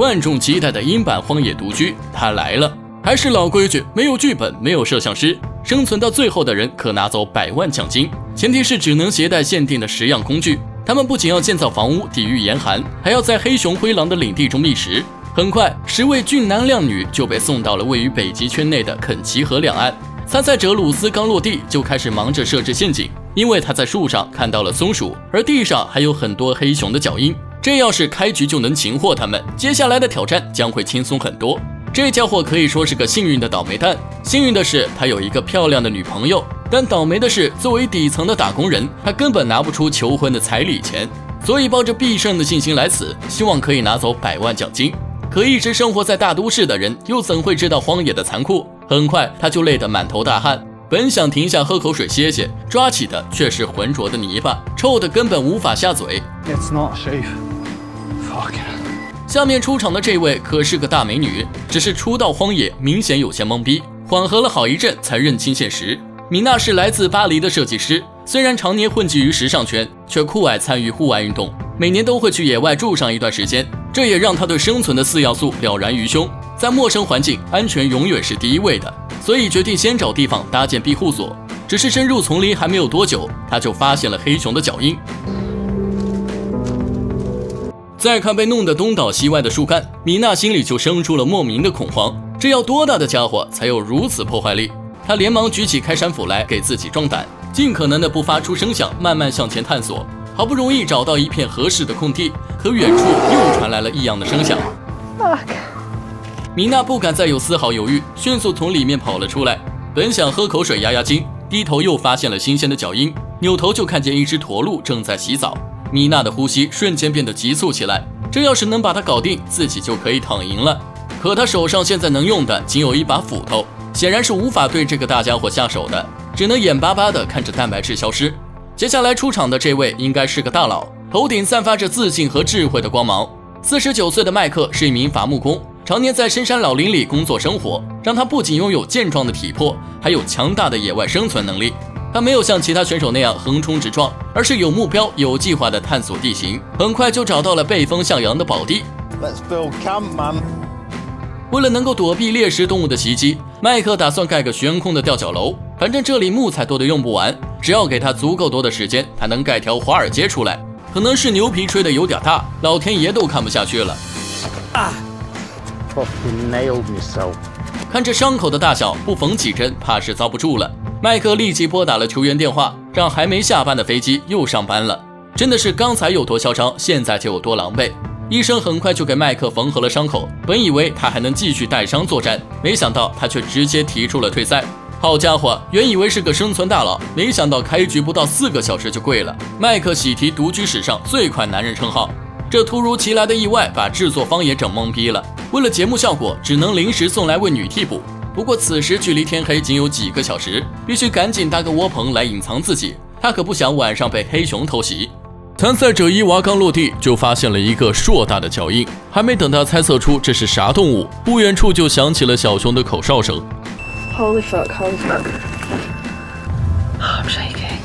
万众期待的英版《荒野独居》，它来了。还是老规矩，没有剧本，没有摄像师，生存到最后的人可拿走百万奖金，前提是只能携带限定的十样工具。他们不仅要建造房屋抵御严寒，还要在黑熊灰狼的领地中觅食。很快，十位俊男靓女就被送到了位于北极圈内的肯奇河两岸。参赛者鲁斯刚落地就开始忙着设置陷阱，因为他在树上看到了松鼠，而地上还有很多黑熊的脚印。这要是开局就能擒获他们，接下来的挑战将会轻松很多。这家伙可以说是个幸运的倒霉蛋。幸运的是，他有一个漂亮的女朋友；但倒霉的是，作为底层的打工人，他根本拿不出求婚的彩礼钱。所以，抱着必胜的信心来此，希望可以拿走百万奖金。可一直生活在大都市的人，又怎会知道荒野的残酷？很快，他就累得满头大汗。本想停下喝口水歇歇，抓起的却是浑浊的泥巴，臭的根本无法下嘴。It's not safe. 下面出场的这位可是个大美女，只是初到荒野，明显有些懵逼，缓和了好一阵才认清现实。米娜是来自巴黎的设计师，虽然常年混迹于时尚圈，却酷爱参与户外运动，每年都会去野外住上一段时间，这也让她对生存的四要素了然于胸。在陌生环境，安全永远是第一位的，所以决定先找地方搭建庇护所。只是深入丛林还没有多久，她就发现了黑熊的脚印。再看被弄得东倒西歪的树干，米娜心里就生出了莫名的恐慌。这要多大的家伙才有如此破坏力？她连忙举起开山斧来给自己壮胆，尽可能的不发出声响，慢慢向前探索。好不容易找到一片合适的空地，可远处又传来了异样的声响。米娜不敢再有丝毫犹豫，迅速从里面跑了出来。本想喝口水压压惊，低头又发现了新鲜的脚印，扭头就看见一只驼鹿正在洗澡。米娜的呼吸瞬间变得急促起来，这要是能把他搞定，自己就可以躺赢了。可他手上现在能用的仅有一把斧头，显然是无法对这个大家伙下手的，只能眼巴巴地看着蛋白质消失。接下来出场的这位应该是个大佬，头顶散发着自信和智慧的光芒。四十九岁的麦克是一名伐木工，常年在深山老林里工作生活，让他不仅拥有健壮的体魄，还有强大的野外生存能力。他没有像其他选手那样横冲直撞，而是有目标、有计划地探索地形。很快就找到了背风向阳的宝地。Let's build camp, man. 为了能够躲避猎食动物的袭击，麦克打算盖个悬空的吊脚楼。反正这里木材多的用不完，只要给他足够多的时间，他能盖条华尔街出来。可能是牛皮吹得有点大，老天爷都看不下去了。啊！Fucking nailed myself. 看这伤口的大小，不缝几针怕是遭不住了。麦克立即拨打了求援电话，让还没下班的飞机又上班了。真的是刚才有多嚣张，现在就有多狼狈。医生很快就给麦克缝合了伤口，本以为他还能继续带伤作战，没想到他却直接提出了退赛。好家伙，原以为是个生存大佬，没想到开局不到四个小时就跪了。麦克喜提独居史上最快男人称号。这突如其来的意外把制作方也整懵逼了，为了节目效果，只能临时送来位女替补。不过此时距离天黑仅有几个小时，必须赶紧搭个窝棚来隐藏自己。他可不想晚上被黑熊偷袭。参赛者伊娃刚落地就发现了一个硕大的脚印，还没等他猜测出这是啥动物，不远处就响起了小熊的口哨声。Holy fuck! Holy fuck! I'm shaking.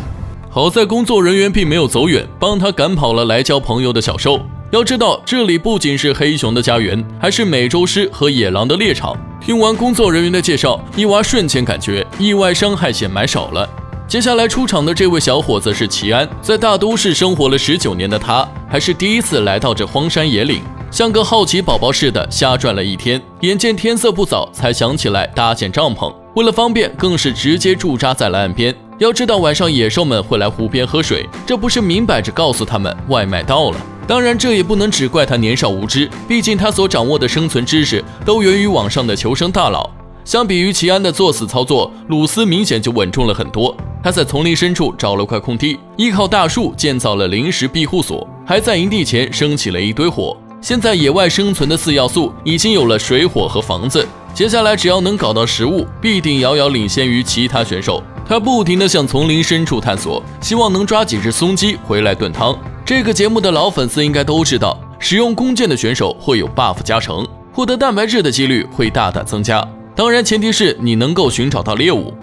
好在工作人员并没有走远，帮他赶跑了来交朋友的小兽。要知道，这里不仅是黑熊的家园，还是美洲狮和野狼的猎场。听完工作人员的介绍，伊娃瞬间感觉意外伤害险买少了。接下来出场的这位小伙子是齐安，在大都市生活了十九年的他，还是第一次来到这荒山野岭，像个好奇宝宝似的瞎转了一天。眼见天色不早，才想起来搭建帐篷。为了方便，更是直接驻扎在了岸边。要知道晚上野兽们会来湖边喝水，这不是明摆着告诉他们外卖到了。当然，这也不能只怪他年少无知，毕竟他所掌握的生存知识都源于网上的求生大佬。相比于齐安的作死操作，鲁斯明显就稳重了很多。他在丛林深处找了块空地，依靠大树建造了临时庇护所，还在营地前升起了一堆火。现在野外生存的四要素已经有了水火和房子，接下来只要能搞到食物，必定遥遥领先于其他选手。他不停地向丛林深处探索，希望能抓几只松鸡回来炖汤。这个节目的老粉丝应该都知道，使用弓箭的选手会有 buff 加成，获得蛋白质的几率会大大增加。当然，前提是你能够寻找到猎物。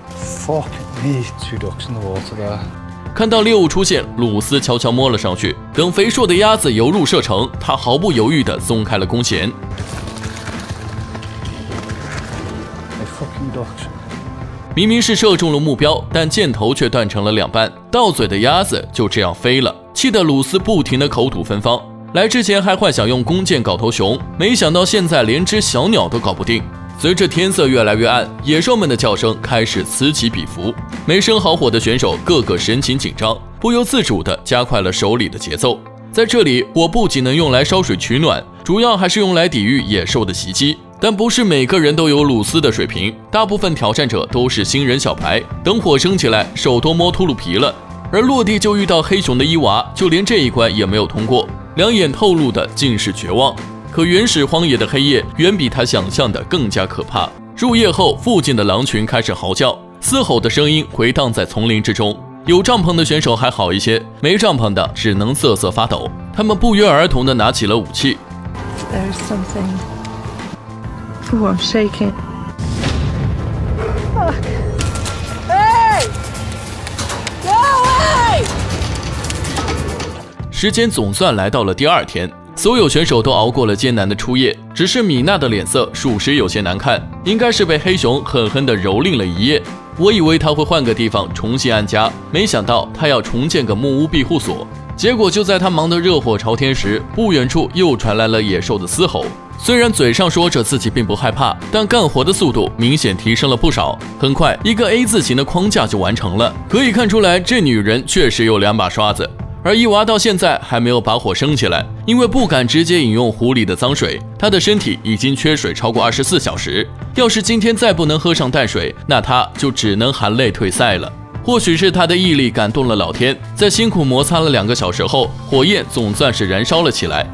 看到猎物出现，鲁斯悄悄摸了上去，等肥硕的鸭子游入射程，他毫不犹豫地松开了弓弦。They fucking ducks. 明明是射中了目标，但箭头却断成了两半，到嘴的鸭子就这样飞了，气得鲁斯不停的口吐芬芳。来之前还幻想用弓箭搞头熊，没想到现在连只小鸟都搞不定。随着天色越来越暗，野兽们的叫声开始此起彼伏，没生好火的选手个个神情紧张，不由自主地加快了手里的节奏。在这里，火不仅能用来烧水取暖，主要还是用来抵御野兽的袭击。但不是每个人都有鲁斯的水平，大部分挑战者都是新人小白。等火升起来，手都摸秃噜皮了。而落地就遇到黑熊的伊娃，就连这一关也没有通过，两眼透露的尽是绝望。可原始荒野的黑夜远比他想象的更加可怕。入夜后，附近的狼群开始嚎叫，嘶吼的声音回荡在丛林之中。有帐篷的选手还好一些，没帐篷的只能瑟瑟发抖。他们不约而同地拿起了武器，There's something. Oh, I'm shaking. Hey! Go away! 时间总算来到了第二天，所有选手都熬过了艰难的初夜，只是米娜的脸色属实有些难看，应该是被黑熊狠狠地蹂躏了一夜。我以为他会换个地方重新安家，没想到他要重建个木屋庇护所。结果就在他忙得热火朝天时，不远处又传来了野兽的嘶吼。虽然嘴上说着自己并不害怕，但干活的速度明显提升了不少。很快，一个 A 字形的框架就完成了，可以看出来这女人确实有两把刷子。而伊娃到现在还没有把火升起来，因为不敢直接饮用湖里的脏水，她的身体已经缺水超过二十四小时。要是今天再不能喝上淡水，那她就只能含泪退赛了。或许是她的毅力感动了老天，在辛苦摩擦了两个小时后，火焰总算是燃烧了起来。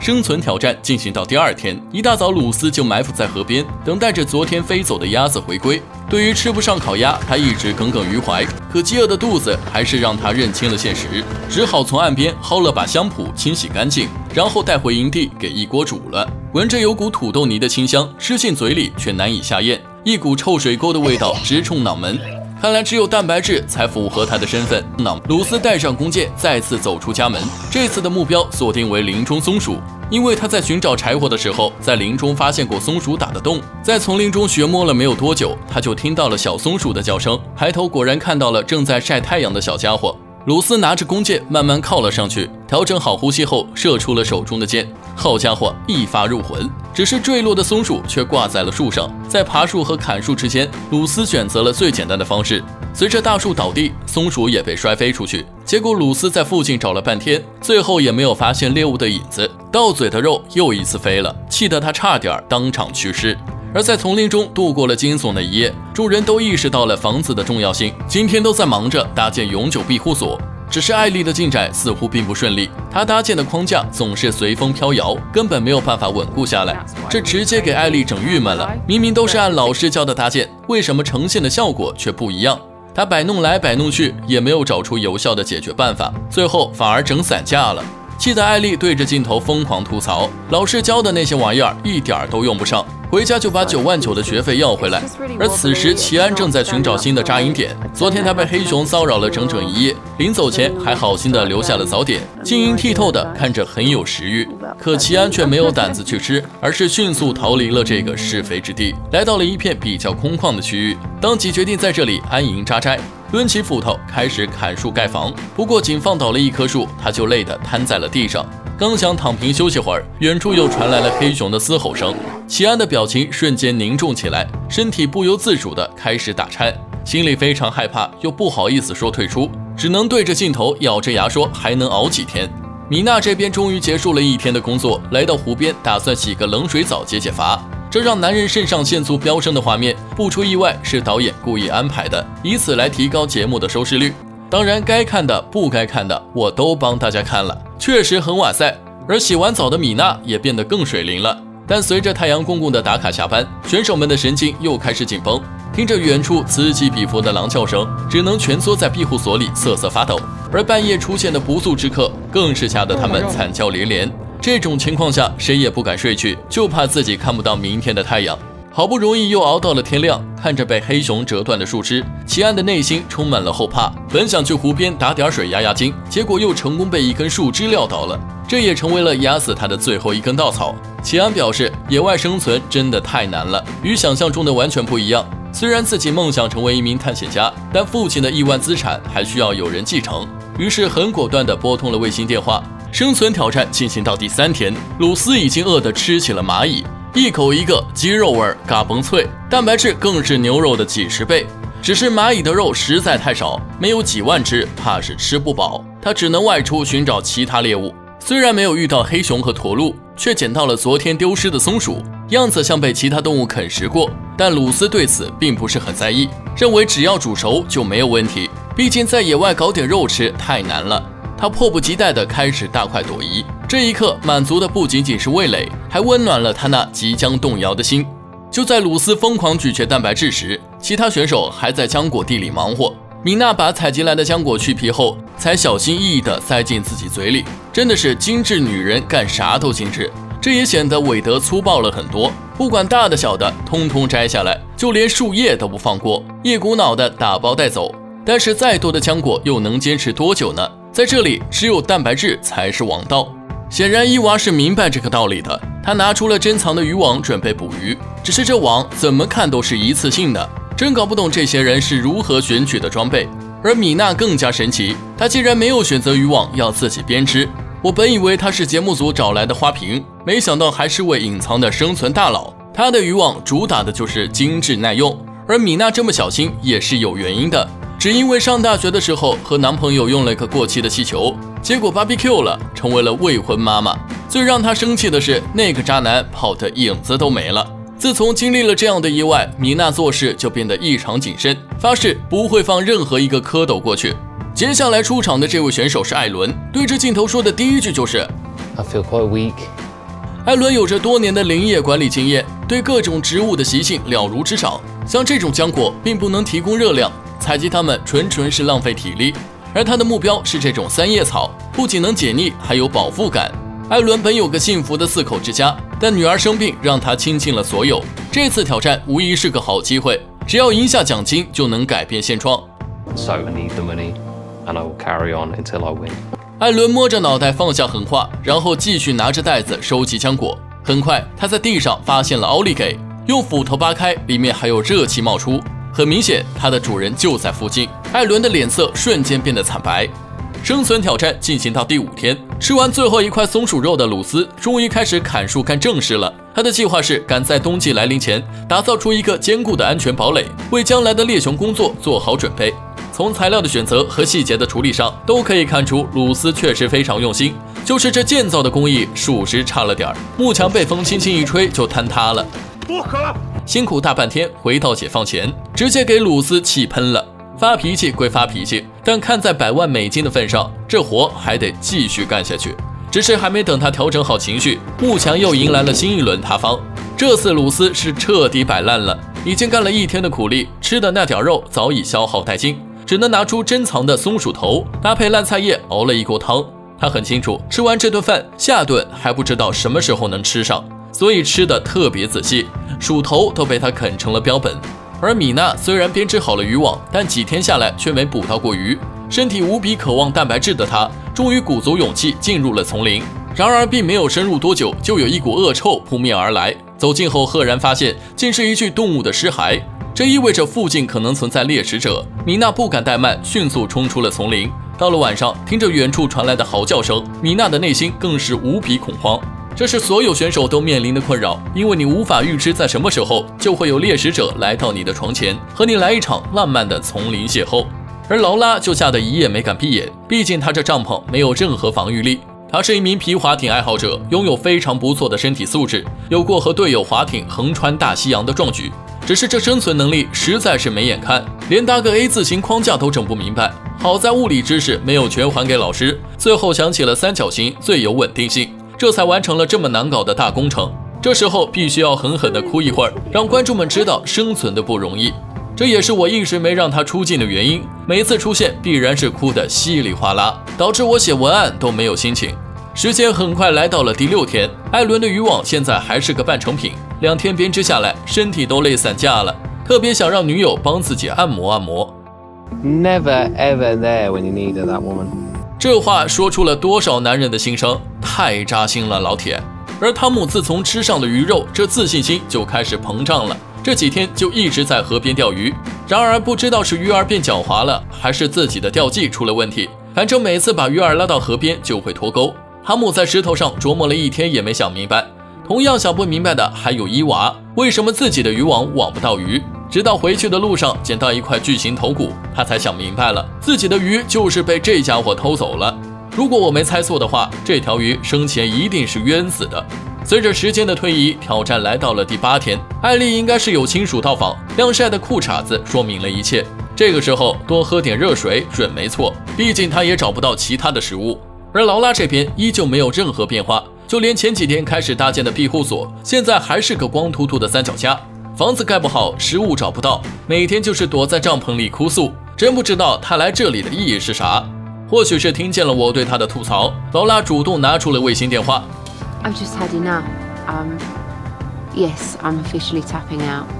生存挑战进行到第二天，一大早鲁斯就埋伏在河边，等待着昨天飞走的鸭子回归。对于吃不上烤鸭，他一直耿耿于怀，可饥饿的肚子还是让他认清了现实，只好从岸边薅了把香蒲清洗干净，然后带回营地给一锅煮了。闻着有股土豆泥的清香，吃进嘴里却难以下咽，一股臭水沟的味道直冲脑门。看来只有蛋白质才符合他的身份。那鲁斯带上弓箭，再次走出家门。这次的目标锁定为林中松鼠，因为他在寻找柴火的时候，在林中发现过松鼠打的洞。在丛林中寻摸了没有多久，他就听到了小松鼠的叫声，抬头果然看到了正在晒太阳的小家伙。鲁斯拿着弓箭慢慢靠了上去，调整好呼吸后，射出了手中的箭。好家伙，一发入魂！只是坠落的松鼠却挂在了树上，在爬树和砍树之间，鲁斯选择了最简单的方式。随着大树倒地，松鼠也被摔飞出去。结果鲁斯在附近找了半天，最后也没有发现猎物的影子。到嘴的肉又一次飞了，气得他差点当场去世。而在丛林中度过了惊悚的一夜，众人都意识到了房子的重要性，今天都在忙着搭建永久庇护所。只是艾丽的进展似乎并不顺利，她搭建的框架总是随风飘摇，根本没有办法稳固下来，这直接给艾丽整郁闷了。明明都是按老师教的搭建，为什么呈现的效果却不一样？她摆弄来摆弄去，也没有找出有效的解决办法，最后反而整散架了。气得艾丽对着镜头疯狂吐槽：“老师教的那些玩意儿一点儿都用不上。”回家就把九万九的学费要回来。而此时，齐安正在寻找新的扎营点。昨天他被黑熊骚扰了整整一夜，临走前还好心的留下了早点，晶莹剔透的看着很有食欲。可齐安却没有胆子去吃，而是迅速逃离了这个是非之地，来到了一片比较空旷的区域。当即决定在这里安营扎寨。抡起斧头开始砍树盖房，不过仅放倒了一棵树，他就累得瘫在了地上。刚想躺平休息会儿，远处又传来了黑熊的嘶吼声。齐安的表情瞬间凝重起来，身体不由自主地开始打颤，心里非常害怕，又不好意思说退出，只能对着镜头咬着牙说还能熬几天。米娜这边终于结束了一天的工作，来到湖边，打算洗个冷水澡解解乏。这让男人肾上腺素飙升的画面，不出意外是导演故意安排的，以此来提高节目的收视率。当然，该看的、不该看的，我都帮大家看了，确实很哇塞。而洗完澡的米娜也变得更水灵了。但随着太阳公公的打卡下班，选手们的神经又开始紧绷，听着远处此起彼伏的狼叫声，只能蜷缩在庇护所里瑟瑟发抖。而半夜出现的不速之客，更是吓得他们惨叫连连。这种情况下，谁也不敢睡去，就怕自己看不到明天的太阳。好不容易又熬到了天亮，看着被黑熊折断的树枝，齐安的内心充满了后怕。本想去湖边打点水压压惊，结果又成功被一根树枝撂倒了，这也成为了压死他的最后一根稻草。齐安表示，野外生存真的太难了，与想象中的完全不一样。虽然自己梦想成为一名探险家，但父亲的亿万资产还需要有人继承，于是很果断地拨通了卫星电话。生存挑战进行到第三天，鲁斯已经饿得吃起了蚂蚁。一口一个，鸡肉味儿，嘎嘣脆，蛋白质更是牛肉的几十倍。只是蚂蚁的肉实在太少，没有几万只，怕是吃不饱。他只能外出寻找其他猎物。虽然没有遇到黑熊和驼鹿，却捡到了昨天丢失的松鼠，样子像被其他动物啃食过。但鲁斯对此并不是很在意，认为只要煮熟就没有问题。毕竟在野外搞点肉吃太难了。他迫不及待地开始大快朵颐。这一刻，满足的不仅仅是味蕾，还温暖了他那即将动摇的心。就在鲁斯疯狂咀嚼蛋白质时，其他选手还在浆果地里忙活。米娜把采集来的浆果去皮后，才小心翼翼地塞进自己嘴里。真的是精致女人，干啥都精致。这也显得韦德粗暴了很多，不管大的小的，通通摘下来，就连树叶都不放过，一股脑的打包带走。但是再多的浆果又能坚持多久呢？在这里，只有蛋白质才是王道。显然，伊娃是明白这个道理的。他拿出了珍藏的渔网，准备捕鱼。只是这网怎么看都是一次性的，真搞不懂这些人是如何选取的装备。而米娜更加神奇，她竟然没有选择渔网，要自己编织。我本以为她是节目组找来的花瓶，没想到还是位隐藏的生存大佬。她的渔网主打的就是精致耐用，而米娜这么小心也是有原因的。只因为上大学的时候和男朋友用了一个过期的气球，结果 BBQ 了，成为了未婚妈妈。最让她生气的是，那个渣男跑的影子都没了。自从经历了这样的意外，米娜做事就变得异常谨慎，发誓不会放任何一个蝌蚪过去。接下来出场的这位选手是艾伦，对着镜头说的第一句就是：“I feel quite weak。”艾伦有着多年的林业管理经验，对各种植物的习性了如指掌。像这种浆果并不能提供热量。采集它们纯纯是浪费体力，而他的目标是这种三叶草，不仅能解腻，还有饱腹感。艾伦本有个幸福的四口之家，但女儿生病让他倾尽了所有。这次挑战无疑是个好机会，只要赢下奖金就能改变现状。So I need the money, and I will carry on until I win. 艾伦摸着脑袋放下狠话，然后继续拿着袋子收集浆果。很快，他在地上发现了奥利给，用斧头扒开，里面还有热气冒出。很明显，它的主人就在附近。艾伦的脸色瞬间变得惨白。生存挑战进行到第五天，吃完最后一块松鼠肉的鲁斯终于开始砍树干正事了。他的计划是赶在冬季来临前打造出一个坚固的安全堡垒，为将来的猎熊工作做好准备。从材料的选择和细节的处理上，都可以看出鲁斯确实非常用心。就是这建造的工艺，属实差了点儿，幕墙被风轻轻一吹就坍塌了。不可！辛苦大半天，回到解放前，直接给鲁斯气喷了。发脾气归发脾气，但看在百万美金的份上，这活还得继续干下去。只是还没等他调整好情绪，幕墙又迎来了新一轮塌方。这次鲁斯是彻底摆烂了，已经干了一天的苦力，吃的那点肉早已消耗殆尽，只能拿出珍藏的松鼠头，搭配烂菜叶熬了一锅汤。他很清楚，吃完这顿饭，下顿还不知道什么时候能吃上。所以吃的特别仔细，鼠头都被他啃成了标本。而米娜虽然编织好了渔网，但几天下来却没捕到过鱼。身体无比渴望蛋白质的她，终于鼓足勇气进入了丛林。然而，并没有深入多久，就有一股恶臭扑面而来。走近后，赫然发现竟是一具动物的尸骸，这意味着附近可能存在猎食者。米娜不敢怠慢，迅速冲出了丛林。到了晚上，听着远处传来的嚎叫声，米娜的内心更是无比恐慌。这是所有选手都面临的困扰，因为你无法预知在什么时候就会有猎食者来到你的床前，和你来一场浪漫的丛林邂逅。而劳拉就吓得一夜没敢闭眼，毕竟她这帐篷没有任何防御力。她是一名皮划艇爱好者，拥有非常不错的身体素质，有过和队友划艇横穿大西洋的壮举。只是这生存能力实在是没眼看，连搭个 A 字形框架都整不明白。好在物理知识没有全还给老师，最后想起了三角形最有稳定性。这才完成了这么难搞的大工程。这时候必须要狠狠地哭一会儿，让观众们知道生存的不容易。这也是我一直没让他出镜的原因。每次出现必然是哭得稀里哗啦，导致我写文案都没有心情。时间很快来到了第六天，艾伦的渔网现在还是个半成品，两天编织下来，身体都累散架了，特别想让女友帮自己按摩按摩。Never ever there when you needed that woman. 这话说出了多少男人的心声，太扎心了，老铁。而汤姆自从吃上了鱼肉，这自信心就开始膨胀了。这几天就一直在河边钓鱼。然而不知道是鱼儿变狡猾了，还是自己的钓技出了问题，反正每次把鱼儿拉到河边就会脱钩。汤姆在石头上琢磨了一天也没想明白。同样想不明白的还有伊娃，为什么自己的渔网网不到鱼？直到回去的路上捡到一块巨型头骨，他才想明白了，自己的鱼就是被这家伙偷走了。如果我没猜错的话，这条鱼生前一定是冤死的。随着时间的推移，挑战来到了第八天，艾丽应该是有亲属到访，晾晒的裤衩子说明了一切。这个时候多喝点热水准没错，毕竟他也找不到其他的食物。而劳拉这边依旧没有任何变化，就连前几天开始搭建的庇护所，现在还是个光秃秃的三脚架。房子盖不好，食物找不到，每天就是躲在帐篷里哭诉。真不知道他来这里的意义是啥。或许是听见了我对他的吐槽，劳拉主动拿出了卫星电话。I've just had enough. Um, yes, I'm officially tapping out.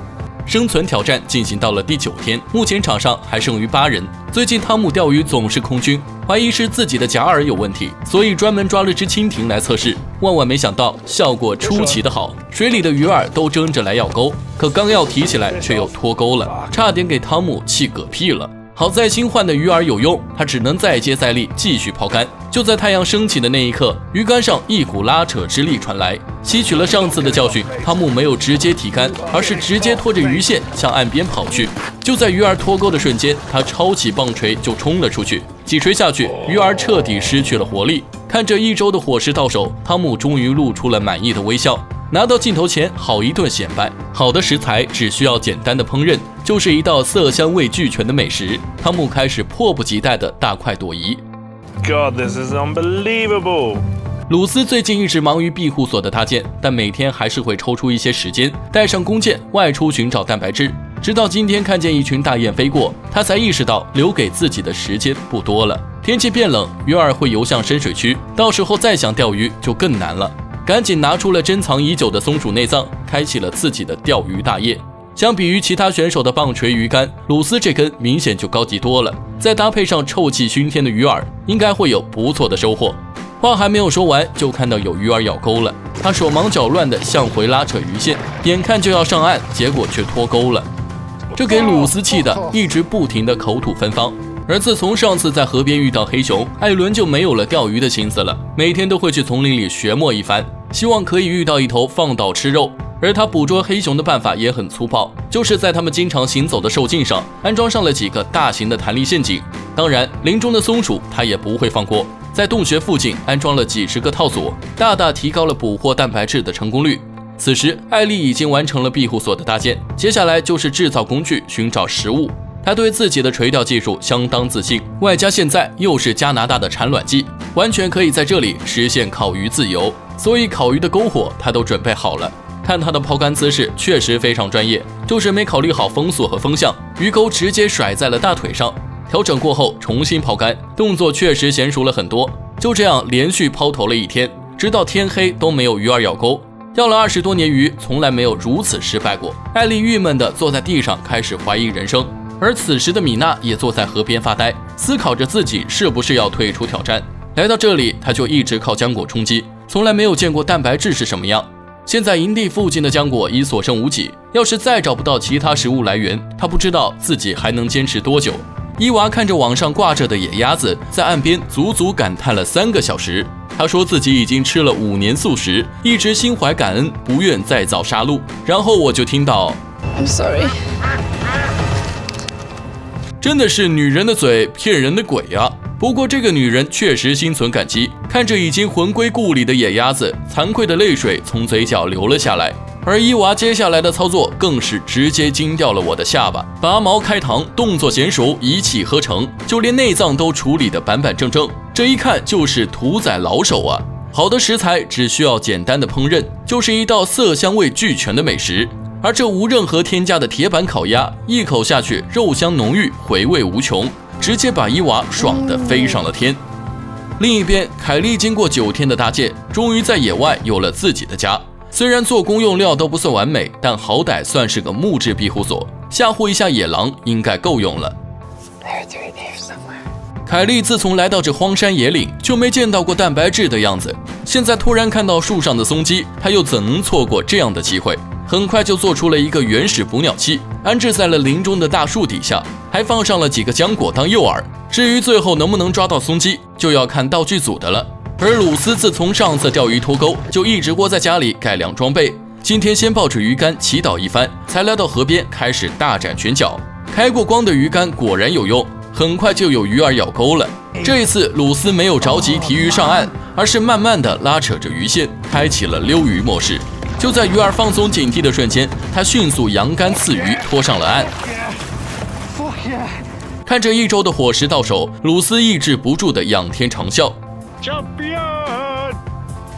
生存挑战进行到了第九天，目前场上还剩余八人。最近汤姆钓鱼总是空军，怀疑是自己的假饵有问题，所以专门抓了只蜻蜓来测试。万万没想到，效果出奇的好，水里的鱼饵都争着来咬钩，可刚要提起来却又脱钩了，差点给汤姆气嗝屁了。好在新换的鱼饵有用，他只能再接再厉，继续抛竿。就在太阳升起的那一刻，鱼竿上一股拉扯之力传来。吸取了上次的教训，汤姆没有直接提竿，而是直接拖着鱼线向岸边跑去。就在鱼儿脱钩的瞬间，他抄起棒槌就冲了出去，几锤下去，鱼儿彻底失去了活力。看着一周的伙食到手，汤姆终于露出了满意的微笑。拿到镜头前，好一顿显摆。好的食材只需要简单的烹饪，就是一道色香味俱全的美食。汤姆开始迫不及待的大快朵颐。God, this is unbelievable. 鲁斯最近一直忙于庇护所的搭建，但每天还是会抽出一些时间，带上弓箭外出寻找蛋白质。直到今天看见一群大雁飞过，他才意识到留给自己的时间不多了。天气变冷，鱼儿会游向深水区，到时候再想钓鱼就更难了。赶紧拿出了珍藏已久的松鼠内脏，开启了自己的钓鱼大业。相比于其他选手的棒槌鱼竿，鲁斯这根明显就高级多了。再搭配上臭气熏天的鱼饵，应该会有不错的收获。话还没有说完，就看到有鱼儿咬钩了。他手忙脚乱地向回拉扯鱼线，眼看就要上岸，结果却脱钩了。这给鲁斯气的，一直不停地口吐芬芳。而自从上次在河边遇到黑熊，艾伦就没有了钓鱼的心思了，每天都会去丛林里学摸一番，希望可以遇到一头放倒吃肉。而他捕捉黑熊的办法也很粗暴，就是在他们经常行走的兽径上安装上了几个大型的弹力陷阱。当然，林中的松鼠他也不会放过，在洞穴附近安装了几十个套索，大大提高了捕获蛋白质的成功率。此时，艾丽已经完成了庇护所的搭建，接下来就是制造工具、寻找食物。他对自己的垂钓技术相当自信，外加现在又是加拿大的产卵季，完全可以在这里实现烤鱼自由。所以，烤鱼的篝火他都准备好了。看他的抛竿姿势确实非常专业，就是没考虑好风速和风向，鱼钩直接甩在了大腿上。调整过后重新抛竿，动作确实娴熟了很多。就这样连续抛投了一天，直到天黑都没有鱼儿咬钩。钓了二十多年鱼，从来没有如此失败过。艾丽郁闷地坐在地上，开始怀疑人生。而此时的米娜也坐在河边发呆，思考着自己是不是要退出挑战。来到这里，他就一直靠浆果充饥，从来没有见过蛋白质是什么样。现在营地附近的浆果已所剩无几，要是再找不到其他食物来源，他不知道自己还能坚持多久。伊娃看着网上挂着的野鸭子，在岸边足足感叹了三个小时。他说自己已经吃了五年素食，一直心怀感恩，不愿再造杀戮。然后我就听到，I'm sorry. 真的是女人的嘴骗人的鬼呀！不过这个女人确实心存感激，看着已经魂归故里的野鸭子，惭愧的泪水从嘴角流了下来。而伊娃接下来的操作更是直接惊掉了我的下巴，拔毛开膛，动作娴熟，一气呵成，就连内脏都处理得板板正正，这一看就是屠宰老手啊！好的食材只需要简单的烹饪，就是一道色香味俱全的美食。而这无任何添加的铁板烤鸭，一口下去，肉香浓郁，回味无穷，直接把伊娃爽得飞上了天。另一边，凯莉经过九天的搭建，终于在野外有了自己的家。虽然做工用料都不算完美，但好歹算是个木质庇护所，吓唬一下野狼应该够用了。凯莉自从来到这荒山野岭，就没见到过蛋白质的样子。现在突然看到树上的松鸡，她又怎能错过这样的机会？很快就做出了一个原始捕鸟器，安置在了林中的大树底下，还放上了几个浆果当诱饵。至于最后能不能抓到松鸡，就要看道具组的了。而鲁斯自从上次钓鱼脱钩，就一直窝在家里改良装备。今天先抱着鱼竿祈祷一番，才来到河边开始大展拳脚。开过光的鱼竿果然有用。很快就有鱼儿咬钩了。这一次，鲁斯没有着急提鱼上岸，而是慢慢的拉扯着鱼线，开启了溜鱼模式。就在鱼儿放松警惕的瞬间，他迅速扬竿刺鱼，拖上了岸。看着一周的伙食到手，鲁斯抑制不住的仰天长啸。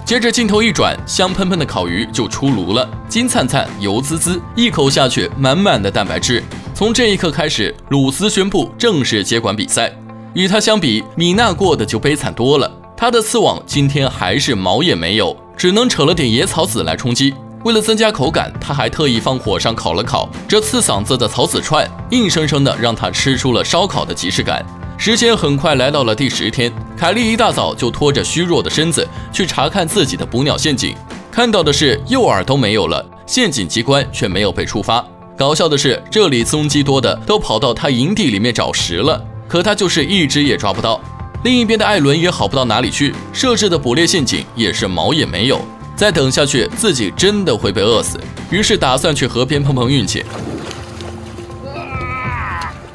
接着镜头一转，香喷喷的烤鱼就出炉了，金灿灿，油滋滋，一口下去，满满的蛋白质。从这一刻开始，鲁斯宣布正式接管比赛。与他相比，米娜过得就悲惨多了。他的刺网今天还是毛也没有，只能扯了点野草籽来充饥。为了增加口感，他还特意放火上烤了烤这刺嗓子的草籽串，硬生生的让他吃出了烧烤的即视感。时间很快来到了第十天，凯莉一大早就拖着虚弱的身子去查看自己的捕鸟陷阱，看到的是诱饵都没有了，陷阱机关却没有被触发。搞笑的是，这里松鸡多的都跑到他营地里面找食了，可他就是一只也抓不到。另一边的艾伦也好不到哪里去，设置的捕猎陷阱也是毛也没有。再等下去，自己真的会被饿死。于是打算去河边碰碰运气。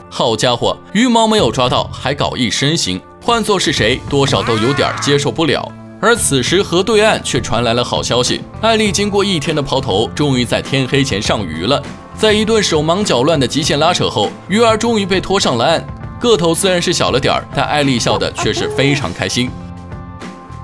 好家伙，鱼毛没有抓到，还搞一身腥，换做是谁，多少都有点接受不了。而此时河对岸却传来了好消息，艾丽经过一天的抛投，终于在天黑前上鱼了。在一顿手忙脚乱的极限拉扯后，鱼儿终于被拖上了岸。个头虽然是小了点儿，但艾丽笑的却是非常开心。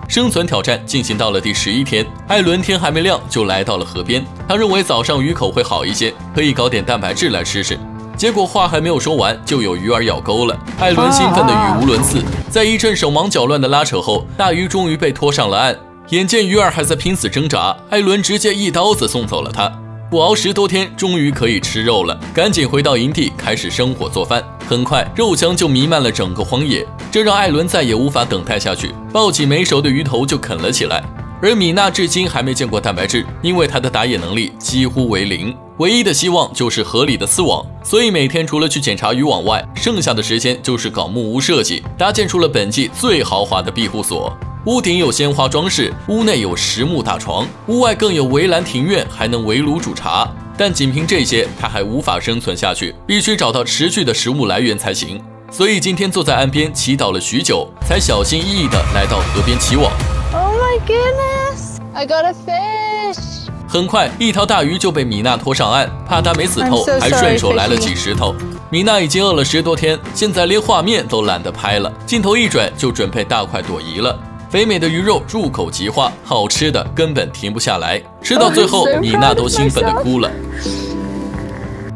生存挑战进行到了第十一天，艾伦天还没亮就来到了河边。他认为早上鱼口会好一些，可以搞点蛋白质来吃吃。结果话还没有说完，就有鱼儿咬钩了。艾伦兴奋的语无伦次，在一阵手忙脚乱的拉扯后，大鱼终于被拖上了岸。眼见鱼儿还在拼死挣扎，艾伦直接一刀子送走了它。我熬十多天，终于可以吃肉了。赶紧回到营地，开始生火做饭。很快，肉香就弥漫了整个荒野，这让艾伦再也无法等待下去，抱起没熟的鱼头就啃了起来。而米娜至今还没见过蛋白质，因为她的打野能力几乎为零，唯一的希望就是河里的丝网。所以每天除了去检查渔网外，剩下的时间就是搞木屋设计，搭建出了本季最豪华的庇护所。屋顶有鲜花装饰，屋内有实木大床，屋外更有围栏庭院，还能围炉煮茶。但仅凭这些，他还无法生存下去，必须找到持续的食物来源才行。所以今天坐在岸边祈祷了许久，才小心翼翼地来到河边起网。Oh my goodness! I got a fish. 很快，一条大鱼就被米娜拖上岸，怕它没死透，还顺手来了几石头。米娜已经饿了十多天，现在连画面都懒得拍了，镜头一转就准备大快朵颐了。肥美的鱼肉入口即化，好吃的根本停不下来。吃到最后，米娜都兴奋地哭了。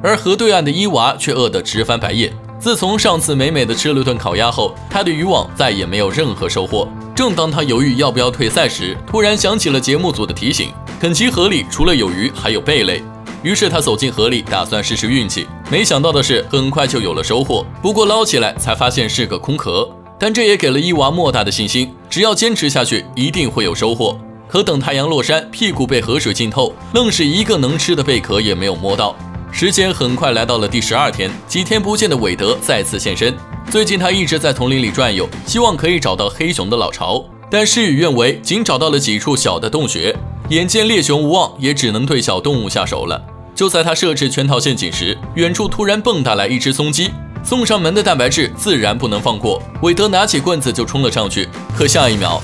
而河对岸的伊娃却饿得直翻白眼。自从上次美美的吃了顿烤鸭后，她的渔网再也没有任何收获。正当她犹豫要不要退赛时，突然想起了节目组的提醒：肯奇河里除了有鱼，还有贝类。于是他走进河里，打算试试运气。没想到的是，很快就有了收获。不过捞起来才发现是个空壳。但这也给了伊娃莫大的信心，只要坚持下去，一定会有收获。可等太阳落山，屁股被河水浸透，愣是一个能吃的贝壳也没有摸到。时间很快来到了第十二天，几天不见的韦德再次现身。最近他一直在丛林里转悠，希望可以找到黑熊的老巢，但事与愿违，仅找到了几处小的洞穴。眼见猎熊无望，也只能对小动物下手了。就在他设置圈套陷阱时，远处突然蹦跶来一只松鸡。送上门的蛋白质自然不能放过，韦德拿起棍子就冲了上去，可下一秒，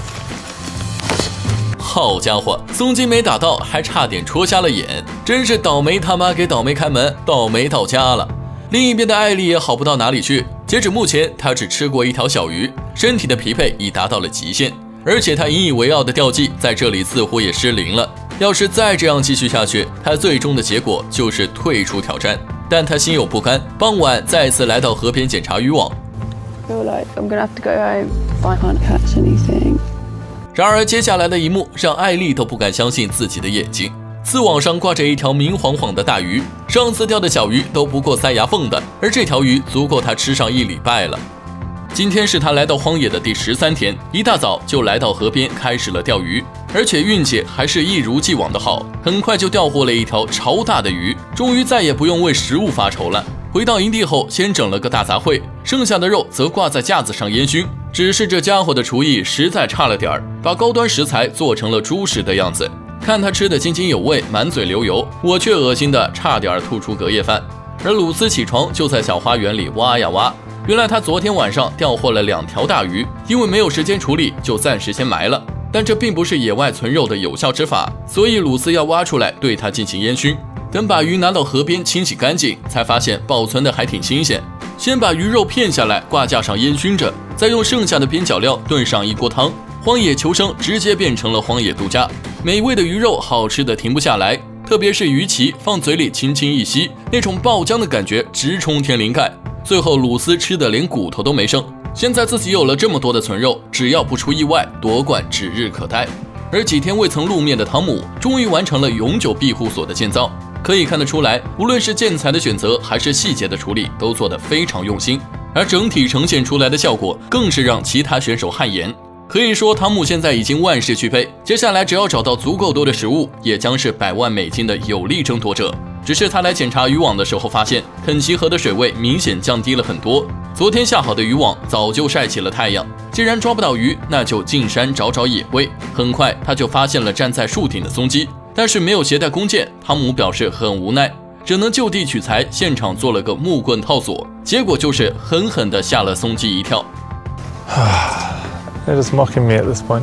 好家伙，松鸡没打到，还差点戳瞎了眼，真是倒霉他妈给倒霉开门，倒霉到家了。另一边的艾丽也好不到哪里去，截止目前，她只吃过一条小鱼，身体的疲惫已达到了极限，而且她引以为傲的钓技在这里似乎也失灵了。要是再这样继续下去，她最终的结果就是退出挑战。但他心有不甘，傍晚再次来到河边检查渔网。feel like I'm gonna have to go anything. 然而，接下来的一幕让艾丽都不敢相信自己的眼睛。刺网上挂着一条明晃晃的大鱼，上次钓的小鱼都不过塞牙缝的，而这条鱼足够他吃上一礼拜了。今天是他来到荒野的第十三天，一大早就来到河边开始了钓鱼，而且运气还是一如既往的好，很快就钓获了一条超大的鱼，终于再也不用为食物发愁了。回到营地后，先整了个大杂烩，剩下的肉则挂在架子上烟熏。只是这家伙的厨艺实在差了点儿，把高端食材做成了猪食的样子。看他吃得津津有味，满嘴流油，我却恶心的差点吐出隔夜饭。而鲁斯起床就在小花园里挖呀挖，原来他昨天晚上钓获了两条大鱼，因为没有时间处理，就暂时先埋了。但这并不是野外存肉的有效之法，所以鲁斯要挖出来对它进行烟熏。等把鱼拿到河边清洗干净，才发现保存的还挺新鲜。先把鱼肉片下来，挂架上烟熏着，再用剩下的边角料炖上一锅汤。荒野求生直接变成了荒野度假，美味的鱼肉好吃的停不下来，特别是鱼鳍放嘴里轻轻一吸，那种爆浆的感觉直冲天灵盖。最后鲁斯吃的连骨头都没剩。现在自己有了这么多的存肉，只要不出意外，夺冠指日可待。而几天未曾露面的汤姆，终于完成了永久庇护所的建造。可以看得出来，无论是建材的选择还是细节的处理，都做得非常用心。而整体呈现出来的效果，更是让其他选手汗颜。可以说，汤姆现在已经万事俱备，接下来只要找到足够多的食物，也将是百万美金的有力争夺者。只是他来检查渔网的时候，发现肯奇河的水位明显降低了很多。昨天下好的渔网早就晒起了太阳，既然抓不到鱼，那就进山找找野味。很快，他就发现了站在树顶的松鸡。但是没有携带弓箭，汤姆表示很无奈，只能就地取材，现场做了个木棍套索，结果就是狠狠地吓了松鸡一跳。啊 it is mocking me at this point.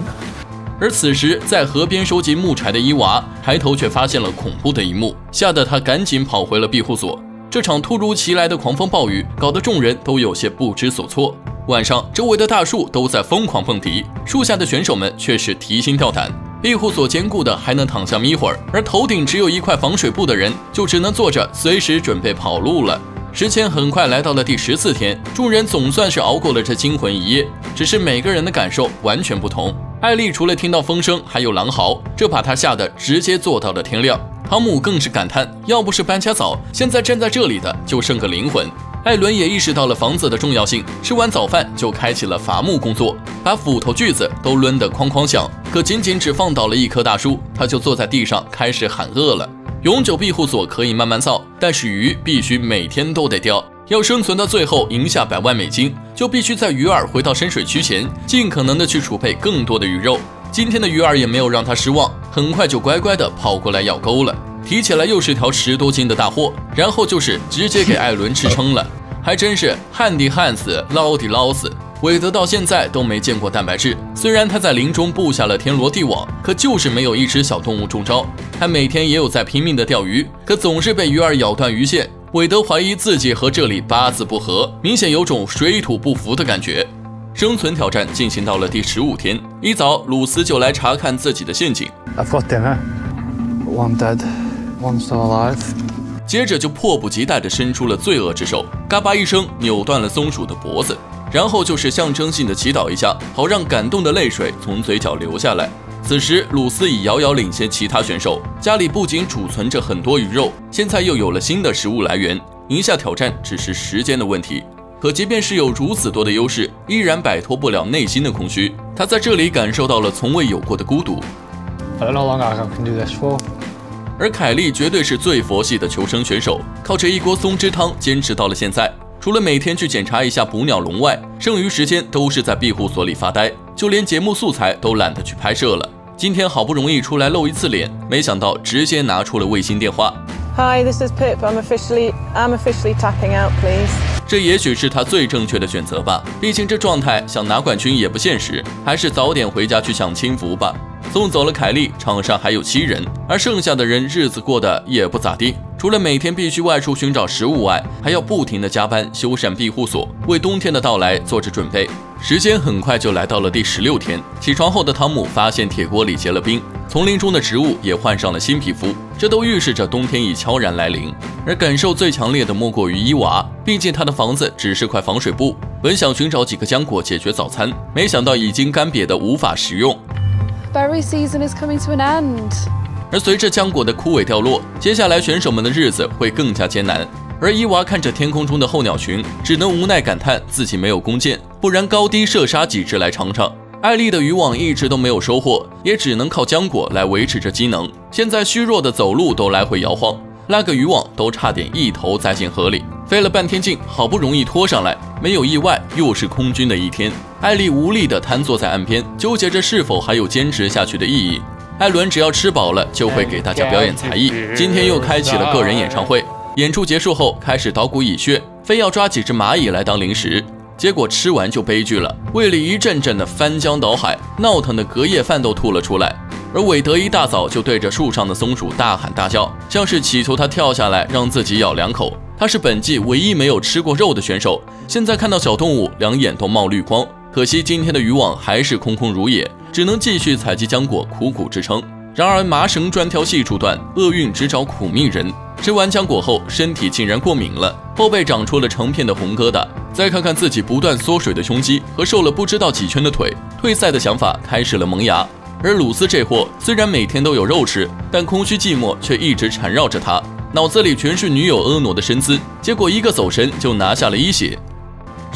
而此时在河边收集木柴的伊娃抬头却发现了恐怖的一幕，吓得他赶紧跑回了庇护所。这场突如其来的狂风暴雨搞得众人都有些不知所措。晚上，周围的大树都在疯狂蹦迪，树下的选手们却是提心吊胆。庇护所坚固的还能躺下眯会儿，而头顶只有一块防水布的人就只能坐着，随时准备跑路了。时间很快来到了第十四天，众人总算是熬过了这惊魂一夜。只是每个人的感受完全不同。艾丽除了听到风声，还有狼嚎，这把她吓得直接坐到了天亮。汤姆更是感叹，要不是搬家早，现在站在这里的就剩个灵魂。艾伦也意识到了房子的重要性，吃完早饭就开启了伐木工作，把斧头锯子都抡得哐哐响。可仅仅只放倒了一棵大树，他就坐在地上开始喊饿了。永久庇护所可以慢慢造，但是鱼必须每天都得钓。要生存到最后赢下百万美金，就必须在鱼饵回到深水区前，尽可能的去储备更多的鱼肉。今天的鱼饵也没有让他失望，很快就乖乖的跑过来咬钩了。提起来又是条十多斤的大货，然后就是直接给艾伦吃撑了，还真是旱地旱死，捞地捞死。韦德到现在都没见过蛋白质，虽然他在林中布下了天罗地网，可就是没有一只小动物中招。他每天也有在拼命的钓鱼，可总是被鱼儿咬断鱼线。韦德怀疑自己和这里八字不合，明显有种水土不服的感觉。生存挑战进行到了第十五天，一早鲁斯就来查看自己的陷阱。I've got dinner. One dead. One still alive. 接着就迫不及待地伸出了罪恶之手，嘎巴一声扭断了松鼠的脖子，然后就是象征性的祈祷一下，好让感动的泪水从嘴角流下来。此时，鲁斯已遥遥领先其他选手，家里不仅储存着很多鱼肉，现在又有了新的食物来源，赢下挑战只是时间的问题。可即便是有如此多的优势，依然摆脱不了内心的空虚。他在这里感受到了从未有过的孤独。而凯莉绝对是最佛系的求生选手，靠着一锅松枝汤坚持到了现在。除了每天去检查一下捕鸟笼外，剩余时间都是在庇护所里发呆，就连节目素材都懒得去拍摄了。今天好不容易出来露一次脸，没想到直接拿出了卫星电话。Hi, this is Pip. I'm officially I'm officially tapping out, please. 这也许是他最正确的选择吧，毕竟这状态想拿冠军也不现实，还是早点回家去享清福吧。送走了凯莉，场上还有七人，而剩下的人日子过得也不咋地，除了每天必须外出寻找食物外，还要不停的加班修缮庇护所，为冬天的到来做着准备。时间很快就来到了第十六天，起床后的汤姆发现铁锅里结了冰，丛林中的植物也换上了新皮肤，这都预示着冬天已悄然来临。而感受最强烈的莫过于伊娃，毕竟他的房子只是块防水布。本想寻找几个浆果解决早餐，没想到已经干瘪的无法食用。Berry season is coming to an end. 而随着浆果的枯萎掉落，接下来选手们的日子会更加艰难。而伊娃看着天空中的候鸟群，只能无奈感叹自己没有弓箭，不然高低射杀几只来尝尝。艾丽的渔网一直都没有收获，也只能靠浆果来维持着机能。现在虚弱的走路都来回摇晃，拉个渔网都差点一头栽进河里。费了半天劲，好不容易拖上来，没有意外，又是空军的一天。艾丽无力地瘫坐在岸边，纠结着是否还有坚持下去的意义。艾伦只要吃饱了，就会给大家表演才艺。今天又开启了个人演唱会。演出结束后，开始捣鼓蚁穴，非要抓几只蚂蚁来当零食。结果吃完就悲剧了，胃里一阵阵的翻江倒海，闹腾的隔夜饭都吐了出来。而韦德一大早就对着树上的松鼠大喊大叫，像是祈求它跳下来让自己咬两口。他是本季唯一没有吃过肉的选手，现在看到小动物，两眼都冒绿光。可惜今天的渔网还是空空如也，只能继续采集浆果，苦苦支撑。然而麻绳专挑细处断，厄运只找苦命人。吃完浆果后，身体竟然过敏了，后背长出了成片的红疙瘩。再看看自己不断缩水的胸肌和瘦了不知道几圈的腿，退赛的想法开始了萌芽。而鲁斯这货虽然每天都有肉吃，但空虚寂寞却一直缠绕着他，脑子里全是女友婀娜的身姿。结果一个走神就拿下了一血。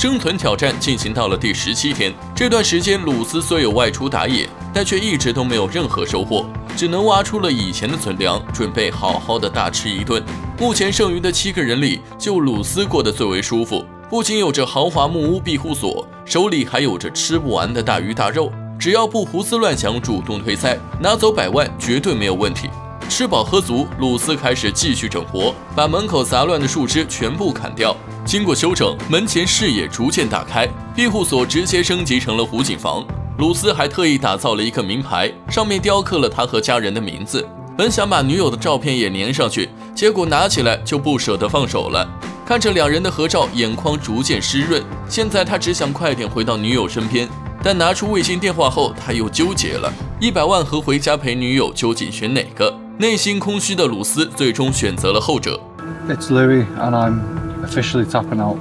生存挑战进行到了第十七天，这段时间鲁斯虽有外出打野，但却一直都没有任何收获，只能挖出了以前的存粮，准备好好的大吃一顿。目前剩余的七个人里，就鲁斯过得最为舒服，不仅有着豪华木屋庇护所，手里还有着吃不完的大鱼大肉，只要不胡思乱想，主动退赛，拿走百万绝对没有问题。吃饱喝足，鲁斯开始继续整活，把门口杂乱的树枝全部砍掉。经过修整，门前视野逐渐打开，庇护所直接升级成了湖景房。鲁斯还特意打造了一个名牌，上面雕刻了他和家人的名字。本想把女友的照片也粘上去，结果拿起来就不舍得放手了。看着两人的合照，眼眶逐渐湿润。现在他只想快点回到女友身边，但拿出卫星电话后，他又纠结了：一百万和回家陪女友，究竟选哪个？内心空虚的鲁斯最终选择了后者。It's Louis, and I'm officially tapping out.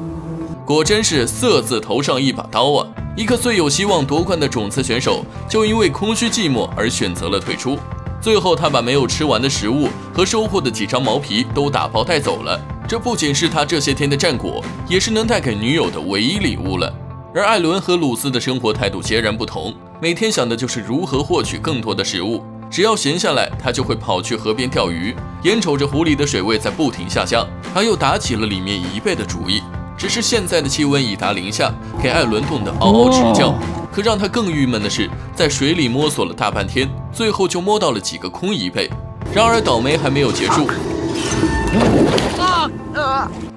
果真是色字头上一把刀啊！一个最有希望夺冠的种子选手，就因为空虚寂寞而选择了退出。最后，他把没有吃完的食物和收获的几张毛皮都打包带走了。这不仅是他这些天的战果，也是能带给女友的唯一礼物了。而艾伦和鲁斯的生活态度截然不同，每天想的就是如何获取更多的食物。只要闲下来，他就会跑去河边钓鱼，眼瞅着湖里的水位在不停下降，他又打起了里面一倍的主意。只是现在的气温已达零下，给艾伦冻得嗷嗷直叫。可让他更郁闷的是，在水里摸索了大半天，最后就摸到了几个空一倍。然而倒霉还没有结束，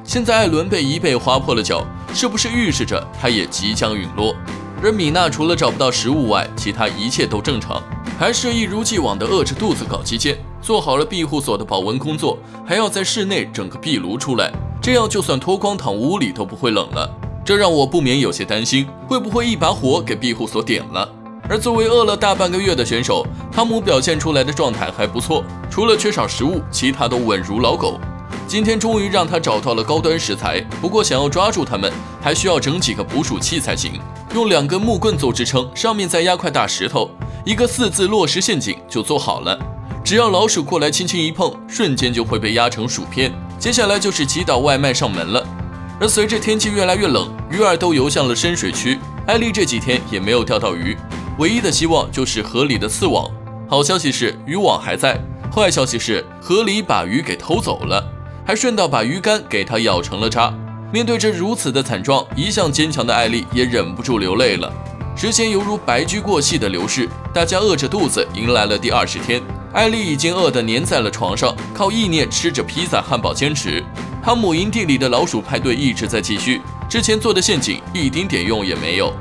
现在艾伦被一倍划破了脚，是不是预示着他也即将陨落？而米娜除了找不到食物外，其他一切都正常。还是一如既往的饿着肚子搞基建，做好了庇护所的保温工作，还要在室内整个壁炉出来，这样就算脱光躺屋里都不会冷了。这让我不免有些担心，会不会一把火给庇护所点了？而作为饿了大半个月的选手，汤姆表现出来的状态还不错，除了缺少食物，其他都稳如老狗。今天终于让他找到了高端食材，不过想要抓住它们，还需要整几个捕鼠器才行。用两根木棍做支撑，上面再压块大石头。一个四字落石陷阱就做好了，只要老鼠过来轻轻一碰，瞬间就会被压成薯片。接下来就是祈祷外卖上门了。而随着天气越来越冷，鱼儿都游向了深水区。艾丽这几天也没有钓到鱼，唯一的希望就是河里的刺网。好消息是渔网还在，坏消息是河里把鱼给偷走了，还顺道把鱼竿给它咬成了渣。面对这如此的惨状，一向坚强的艾丽也忍不住流泪了。时间犹如白驹过隙的流逝，大家饿着肚子迎来了第二十天。艾丽已经饿得粘在了床上，靠意念吃着披萨汉堡坚持。汤姆营地里的老鼠派对一直在继续，之前做的陷阱一丁点用也没有。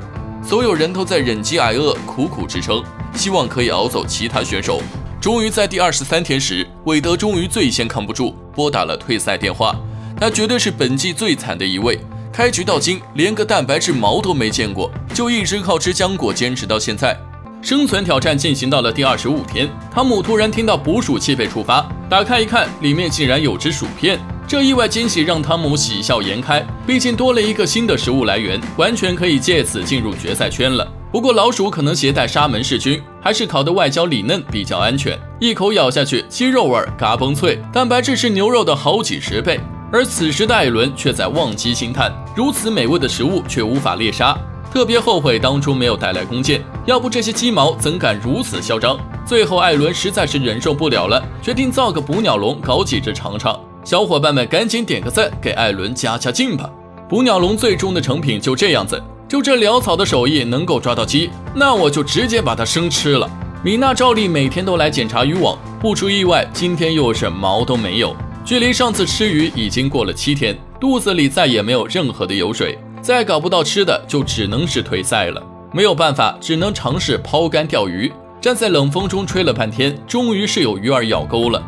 所有人都在忍饥挨饿，苦苦支撑，希望可以熬走其他选手。终于在第二十三天时，韦德终于最先扛不住，拨打了退赛电话。他绝对是本季最惨的一位。开局到今，连个蛋白质毛都没见过，就一直靠吃浆果坚持到现在。生存挑战进行到了第二十五天，汤姆突然听到捕鼠器被触发，打开一看，里面竟然有只薯片。这意外惊喜让汤姆喜笑颜开，毕竟多了一个新的食物来源，完全可以借此进入决赛圈了。不过老鼠可能携带沙门氏菌，还是烤的外焦里嫩比较安全。一口咬下去，鸡肉味嘎嘣脆，蛋白质是牛肉的好几十倍。而此时的艾伦却在忘机兴叹，如此美味的食物却无法猎杀，特别后悔当初没有带来弓箭，要不这些鸡毛怎敢如此嚣张？最后艾伦实在是忍受不了了，决定造个捕鸟笼搞几只尝尝。小伙伴们赶紧点个赞，给艾伦加加劲吧！捕鸟笼最终的成品就这样子，就这潦草的手艺能够抓到鸡，那我就直接把它生吃了。米娜照例每天都来检查渔网，不出意外，今天又是毛都没有。距离上次吃鱼已经过了七天，肚子里再也没有任何的油水，再搞不到吃的，就只能是退赛了。没有办法，只能尝试抛竿钓鱼。站在冷风中吹了半天，终于是有鱼儿咬钩了。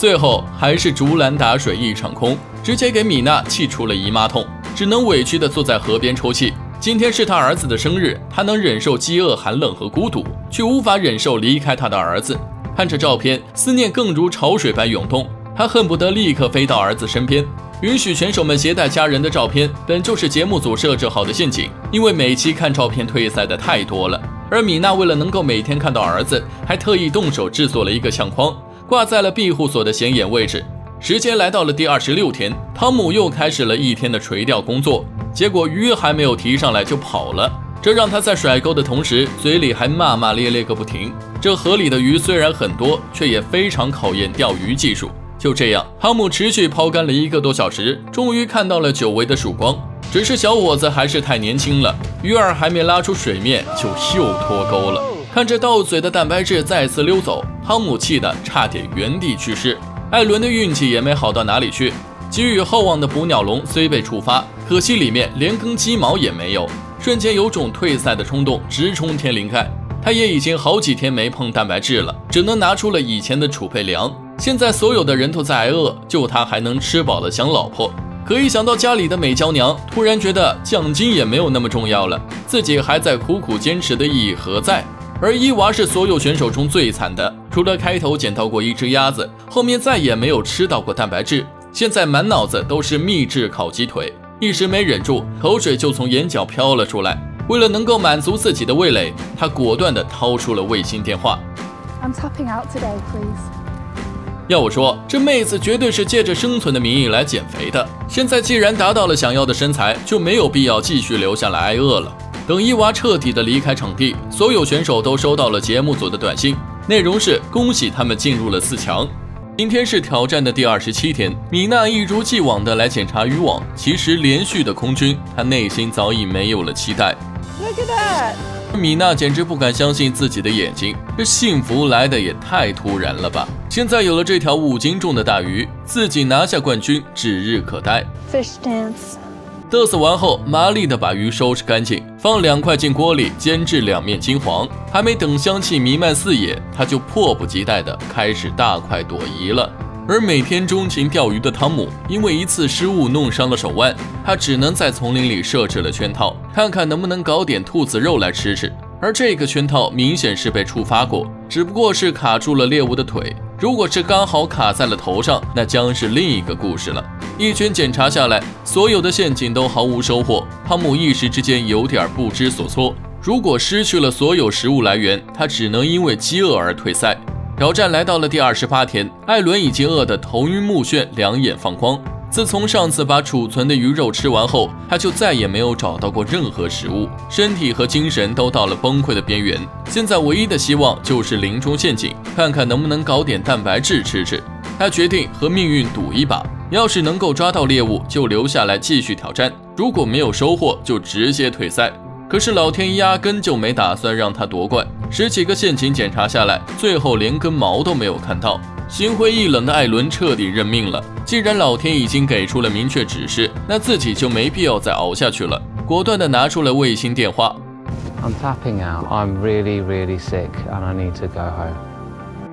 最后还是竹篮打水一场空，直接给米娜气出了姨妈痛，只能委屈地坐在河边抽泣。今天是他儿子的生日，他能忍受饥饿、寒冷和孤独，却无法忍受离开他的儿子。看着照片，思念更如潮水般涌动，他恨不得立刻飞到儿子身边。允许选手们携带家人的照片，本就是节目组设置好的陷阱，因为每期看照片退赛的太多了。而米娜为了能够每天看到儿子，还特意动手制作了一个相框，挂在了庇护所的显眼位置。时间来到了第二十六天，汤姆又开始了一天的垂钓工作，结果鱼还没有提上来就跑了，这让他在甩钩的同时，嘴里还骂骂咧咧个不停。这河里的鱼虽然很多，却也非常考验钓鱼技术。就这样，汤姆持续抛竿了一个多小时，终于看到了久违的曙光。只是小伙子还是太年轻了，鱼儿还没拉出水面就又脱钩了。看着到嘴的蛋白质再次溜走，汤姆气得差点原地去世。艾伦的运气也没好到哪里去，给予厚望的捕鸟笼虽被触发，可惜里面连根鸡毛也没有，瞬间有种退赛的冲动，直冲天灵盖。他也已经好几天没碰蛋白质了，只能拿出了以前的储备粮。现在所有的人都在挨饿，就他还能吃饱了想老婆。可一想到家里的美娇娘，突然觉得奖金也没有那么重要了，自己还在苦苦坚持的意义何在？而伊娃是所有选手中最惨的，除了开头捡到过一只鸭子，后面再也没有吃到过蛋白质。现在满脑子都是秘制烤鸡腿，一时没忍住，口水就从眼角飘了出来。为了能够满足自己的味蕾，他果断地掏出了卫星电话。I'm tapping out today, please. 要我说，这妹子绝对是借着生存的名义来减肥的。现在既然达到了想要的身材，就没有必要继续留下来挨饿了。等伊娃彻底的离开场地，所有选手都收到了节目组的短信，内容是恭喜他们进入了四强。今天是挑战的第二十七天，米娜一如既往的来检查渔网。其实连续的空军，她内心早已没有了期待。Look at that! 米娜简直不敢相信自己的眼睛，这幸福来的也太突然了吧！现在有了这条五斤重的大鱼，自己拿下冠军指日可待。Fish dance. 嘚瑟完后，麻利的把鱼收拾干净，放两块进锅里煎至两面金黄。还没等香气弥漫四野，他就迫不及待的开始大快朵颐了。而每天钟情钓鱼的汤姆，因为一次失误弄伤了手腕，他只能在丛林里设置了圈套，看看能不能搞点兔子肉来吃吃。而这个圈套明显是被触发过，只不过是卡住了猎物的腿。如果是刚好卡在了头上，那将是另一个故事了。一圈检查下来，所有的陷阱都毫无收获，汤姆一时之间有点不知所措。如果失去了所有食物来源，他只能因为饥饿而退赛。挑战来到了第二十八天，艾伦已经饿得头晕目眩，两眼放光。自从上次把储存的鱼肉吃完后，他就再也没有找到过任何食物，身体和精神都到了崩溃的边缘。现在唯一的希望就是林中陷阱，看看能不能搞点蛋白质吃吃。他决定和命运赌一把，要是能够抓到猎物，就留下来继续挑战；如果没有收获，就直接退赛。可是老天压根就没打算让他夺冠，十几个陷阱检查下来，最后连根毛都没有看到。心灰意冷的艾伦彻底认命了。既然老天已经给出了明确指示，那自己就没必要再熬下去了。果断地拿出了卫星电话。I'm tapping out. I'm really, really sick and I need to go home.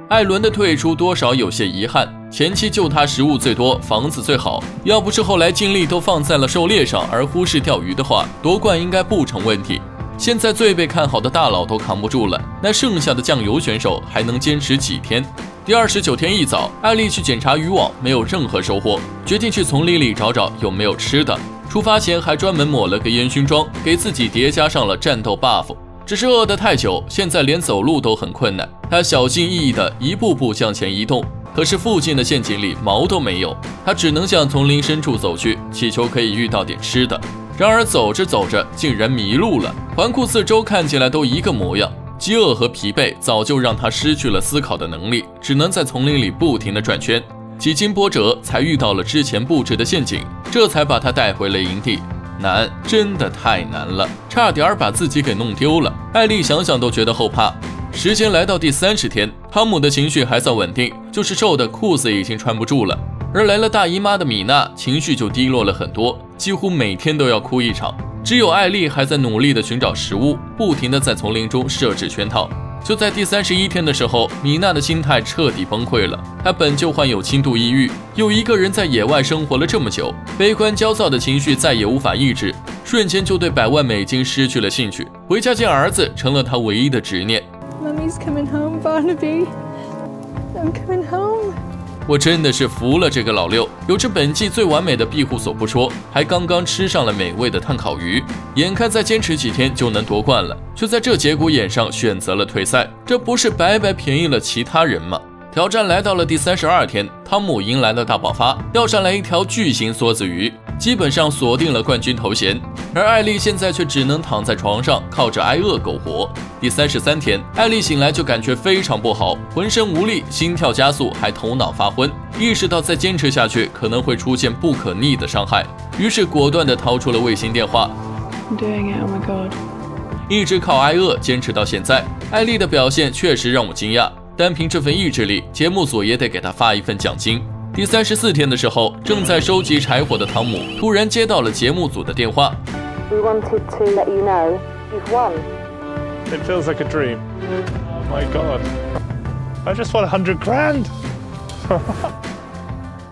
艾伦的退出多少有些遗憾，前期就他食物最多，房子最好。要不是后来精力都放在了狩猎上，而忽视钓鱼的话，夺冠应该不成问题。现在最被看好的大佬都扛不住了，那剩下的酱油选手还能坚持几天？第二十九天一早，艾丽去检查渔网，没有任何收获，决定去丛林里找找有没有吃的。出发前还专门抹了个烟熏妆，给自己叠加上了战斗 buff。只是饿得太久，现在连走路都很困难。他小心翼翼地一步步向前移动，可是附近的陷阱里毛都没有，他只能向丛林深处走去，祈求可以遇到点吃的。然而走着走着，竟然迷路了。环顾四周，看起来都一个模样。饥饿和疲惫早就让他失去了思考的能力，只能在丛林里不停地转圈。几经波折，才遇到了之前布置的陷阱，这才把他带回了营地。难，真的太难了，差点把自己给弄丢了。艾丽想想都觉得后怕。时间来到第三十天，汤姆的情绪还算稳定，就是瘦的裤子已经穿不住了。而来了大姨妈的米娜，情绪就低落了很多，几乎每天都要哭一场。只有艾丽还在努力地寻找食物，不停地在丛林中设置圈套。就在第三十一天的时候，米娜的心态彻底崩溃了。她本就患有轻度抑郁，又一个人在野外生活了这么久，悲观焦躁的情绪再也无法抑制，瞬间就对百万美金失去了兴趣。回家见儿子成了她唯一的执念。Mummy's coming home, Barnaby. I'm coming home. 我真的是服了这个老六，有着本季最完美的庇护所不说，还刚刚吃上了美味的碳烤鱼，眼看再坚持几天就能夺冠了，却在这节骨眼上选择了退赛，这不是白白便宜了其他人吗？挑战来到了第三十二天，汤姆迎来了大爆发，钓上来一条巨型梭子鱼。基本上锁定了冠军头衔，而艾丽现在却只能躺在床上，靠着挨饿苟活。第三十三天，艾丽醒来就感觉非常不好，浑身无力，心跳加速，还头脑发昏，意识到再坚持下去可能会出现不可逆的伤害，于是果断地掏出了卫星电话。I'm doing it. Oh my god. 一直靠挨饿坚持到现在，艾丽的表现确实让我惊讶。单凭这份意志力，节目组也得给她发一份奖金。第三十四天的时候，正在收集柴火的汤姆突然接到了节目组的电话。We wanted to let you know you've won. It feels like a dream. Oh my god. I just won a hundred grand.